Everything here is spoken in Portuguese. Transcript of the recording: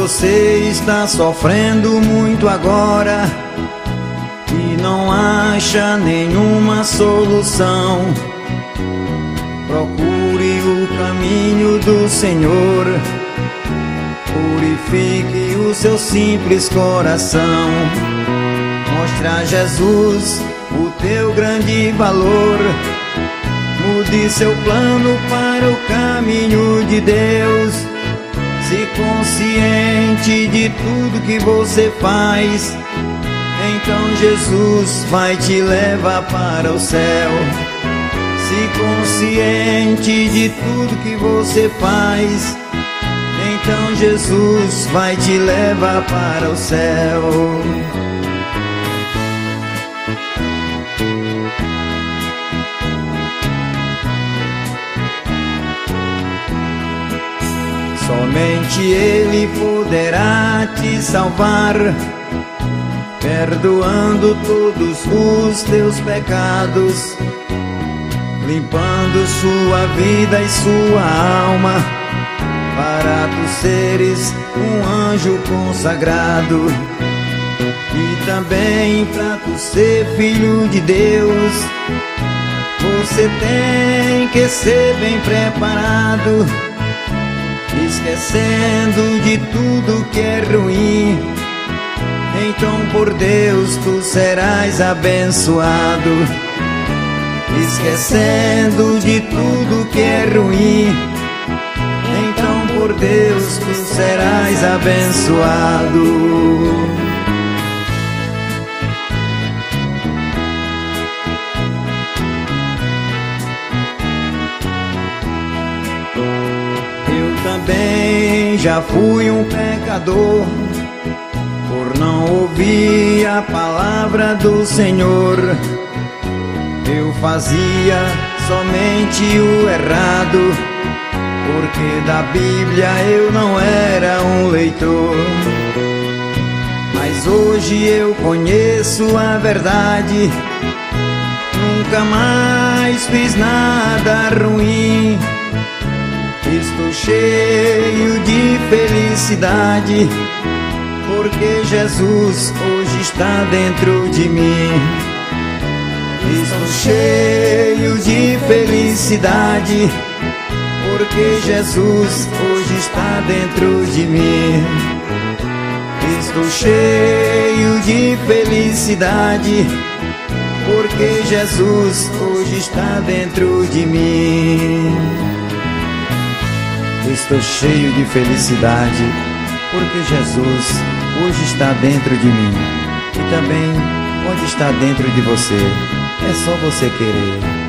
você está sofrendo muito agora e não acha nenhuma solução, procure o caminho do Senhor. Purifique o seu simples coração. Mostre a Jesus o teu grande valor. Mude seu plano para o caminho de Deus. Se consciente de tudo que você faz, então Jesus vai te levar para o céu. Se consciente de tudo que você faz, então Jesus vai te levar para o céu. Somente Ele poderá te salvar, perdoando todos os teus pecados, limpando sua vida e sua alma, para tu seres um anjo consagrado. E também para tu ser filho de Deus, você tem que ser bem preparado esquecendo de tudo que é ruim. Então por Deus tu serás abençoado, esquecendo de tudo que é ruim. Então por Deus tu serás abençoado. Já fui um pecador por não ouvir a palavra do Senhor. Eu fazia somente o errado, porque da Bíblia eu não era um leitor. Mas hoje eu conheço a verdade, nunca mais fiz nada ruim Estou cheio de felicidade, porque Jesus hoje está dentro de mim. Estou cheio de felicidade, porque Jesus hoje está dentro de mim. Estou cheio de felicidade, porque Jesus hoje está dentro de mim. Estou cheio de felicidade, porque Jesus hoje está dentro de mim e também pode estar dentro de você. É só você querer.